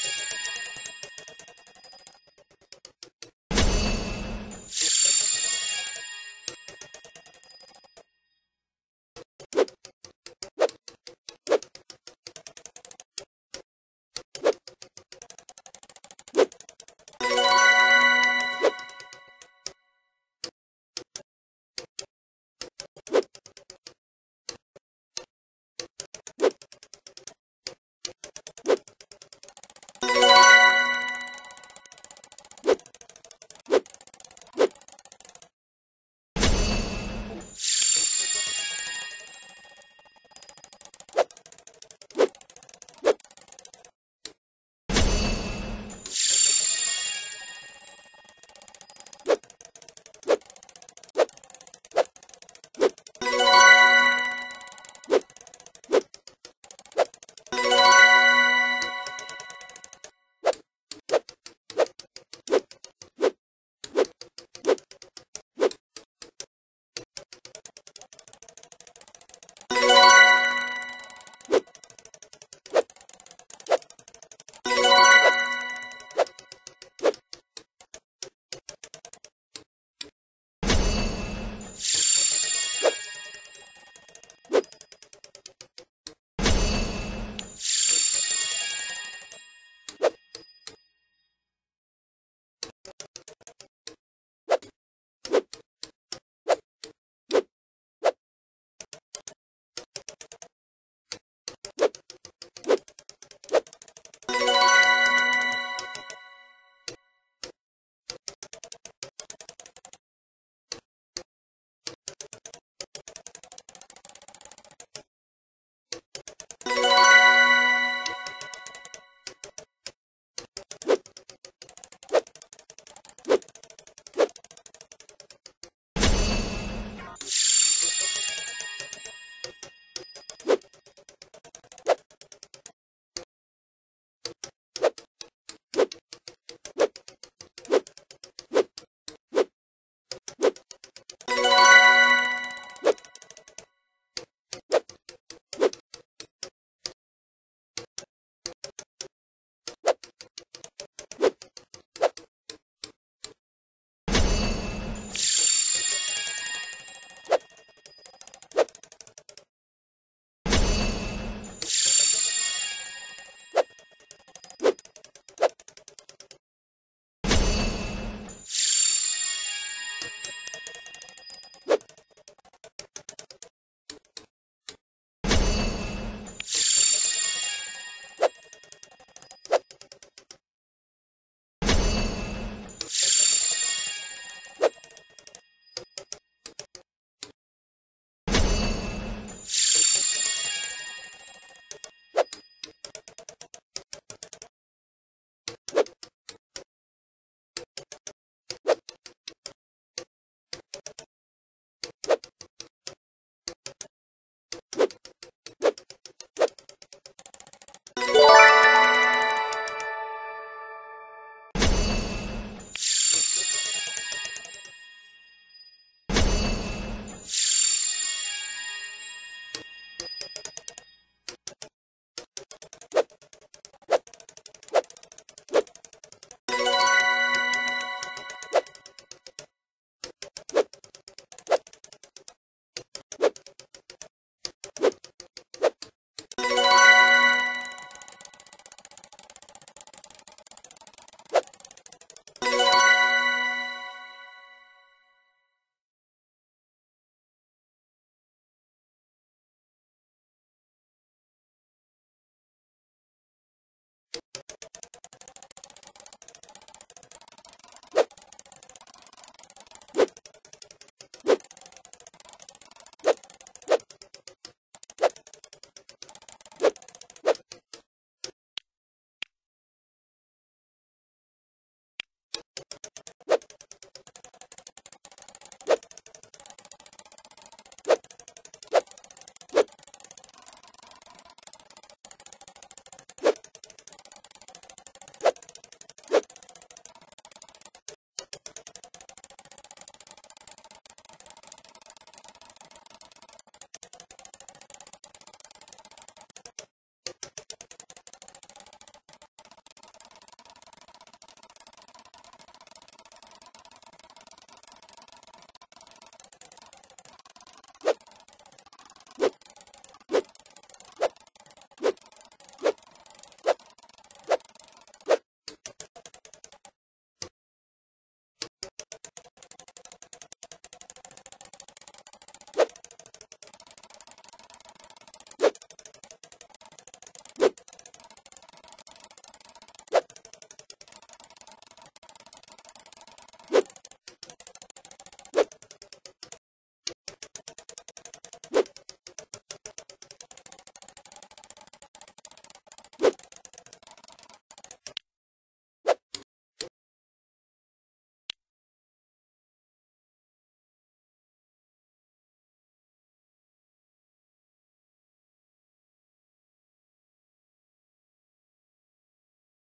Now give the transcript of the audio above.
パパ。